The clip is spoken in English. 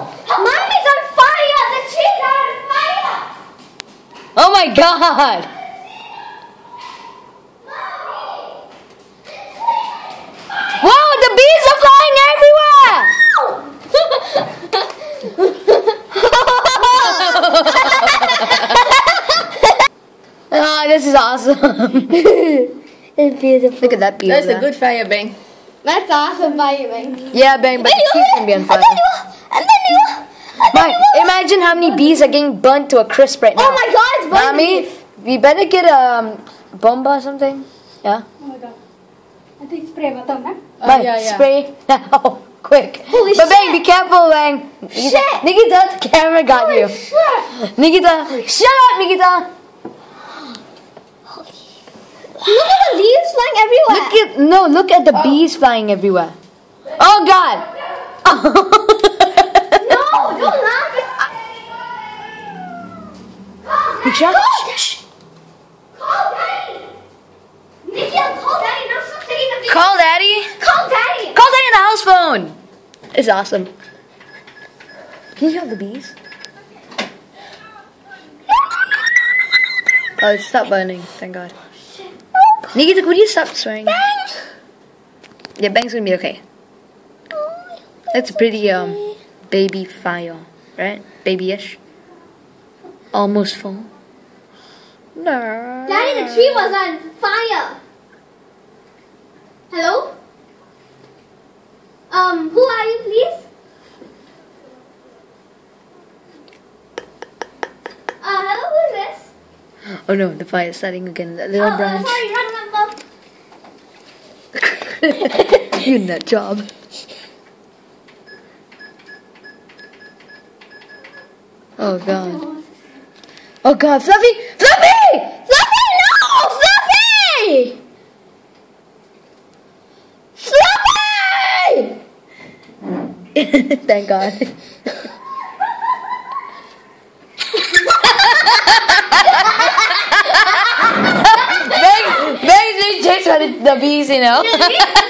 Mine is on fire! The trees are on fire! Oh my god! Whoa, the bees are flying everywhere! oh, this is awesome. it's beautiful. Look at that bee. That's a good fire, Bang. That's awesome, fire Bang. Yeah, bang, but the trees can be on fire. And then you. And then Mike, you. imagine how many bees are getting burnt to a crisp right now. Oh my god, it's burning. Mommy, we better get a um, bomba or something. Yeah? Oh my god. I think spray button, huh? Oh, Mike, yeah, yeah. spray now. Quick. Holy but bang, be careful, bang. Nikita, Shit. Nikita, the camera got you. Shit. Nikita, shut up, Nikita. Look at the leaves flying everywhere. Look at no, look at the bees flying everywhere. Oh God. no, Call, daddy. Nikhil, call daddy. No, stop taking the video. Call daddy. Call daddy. Call daddy on the house phone. It's awesome. Can you hear the bees? Oh, it stopped burning. Thank God. Nikita, could you stop swearing? Yeah, Bang's gonna be okay. That's a pretty um baby fire, right? Babyish. Almost full. No. Daddy, the tree was on fire. Hello? Um, who are you, please? Uh, hello, who is this? Oh no, the fire's starting again. That Oh, little uh, branch. sorry, not number. you nut job. Oh god. Oh god, Fluffy! Fluffy! Fluffy, no! Fluffy! Fluffy! Thank god. Bang! Bang's being chased by the, the bees, you know?